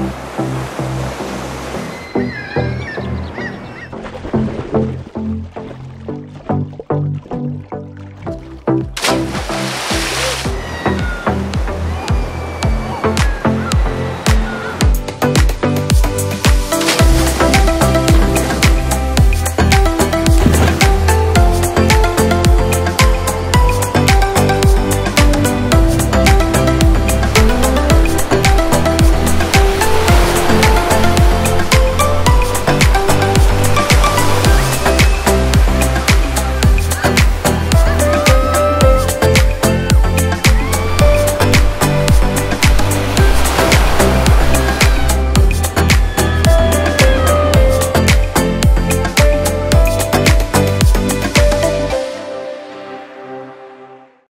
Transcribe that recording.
Bye.